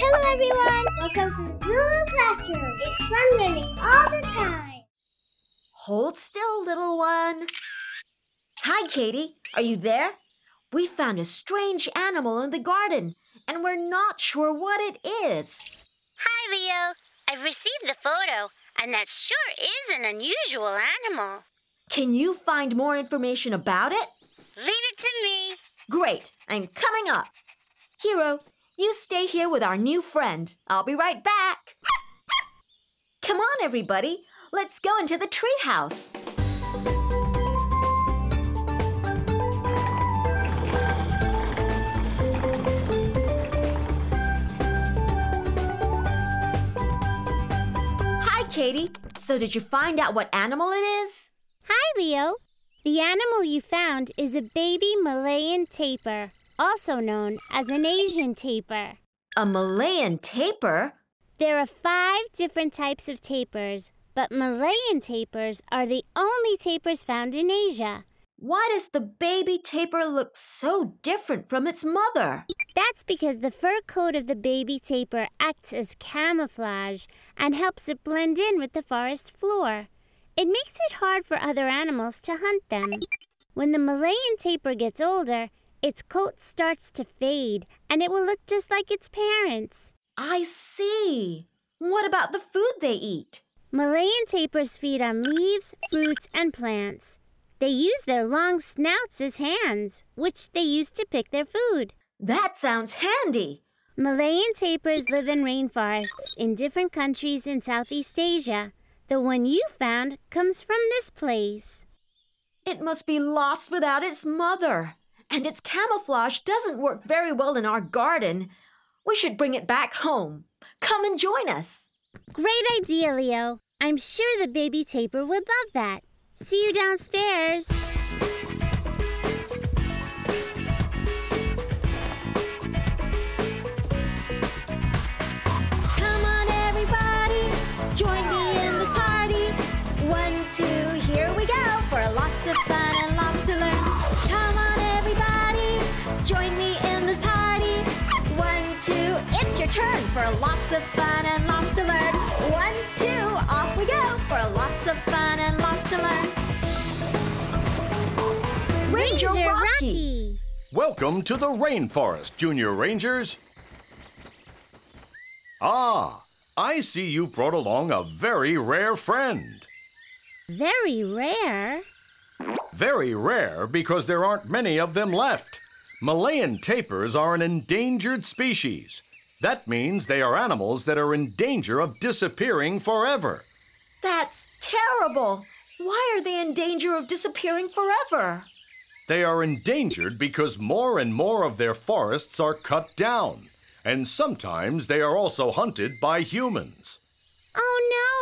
Hello everyone! Welcome to ZooMoo Classroom. It's fun learning all the time. Hold still, little one. Hi, Katie. Are you there? We found a strange animal in the garden, and we're not sure what it is. Hi, Leo. I've received the photo, and that sure is an unusual animal. Can you find more information about it? Leave it to me. Great. I'm coming up. Hero, you stay here with our new friend. I'll be right back. Come on, everybody. Let's go into the treehouse. Hi, Katie. So, did you find out what animal it is? Hi, Leo. The animal you found is a baby Malayan tapir, also known as an Asian tapir. A Malayan tapir? There are five different types of tapirs, but Malayan tapirs are the only tapirs found in Asia. Why does the baby tapir look so different from its mother? That's because the fur coat of the baby tapir acts as camouflage and helps it blend in with the forest floor. It makes it hard for other animals to hunt them. When the Malayan tapir gets older, its coat starts to fade and it will look just like its parents. I see. What about the food they eat? Malayan tapirs feed on leaves, fruits, and plants. They use their long snouts as hands, which they use to pick their food. That sounds handy. Malayan tapirs live in rainforests in different countries in Southeast Asia. The one you found comes from this place. It must be lost without its mother. And its camouflage doesn't work very well in our garden. We should bring it back home. Come and join us. Great idea, Leo. I'm sure the baby tapir would love that. See you downstairs. Come on, everybody. Join me in this party. One, two, here we go for lots of fun two, it's your turn for lots of fun and lots to learn. One, two, off we go for lots of fun and lots to learn. Ranger, Rocky. Welcome to the Rainforest, Junior Rangers. Ah, I see you've brought along a very rare friend. Very rare. Very rare because there aren't many of them left. Malayan tapirs are an endangered species. That means they are animals that are in danger of disappearing forever. That's terrible. Why are they in danger of disappearing forever? They are endangered because more and more of their forests are cut down, and sometimes they are also hunted by humans. Oh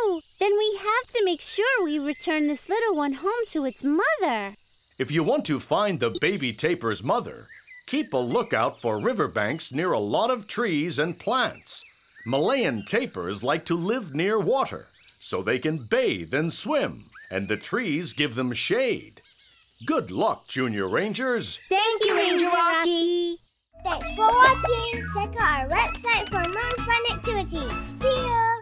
no! Then we have to make sure we return this little one home to its mother. If you want to find the baby tapir's mother, keep a lookout for riverbanks near a lot of trees and plants. Malayan tapirs like to live near water, so they can bathe and swim, and the trees give them shade. Good luck, Junior Rangers! Thank you, Ranger Rocky. Thanks for watching. Check out our website for more fun activities. See you!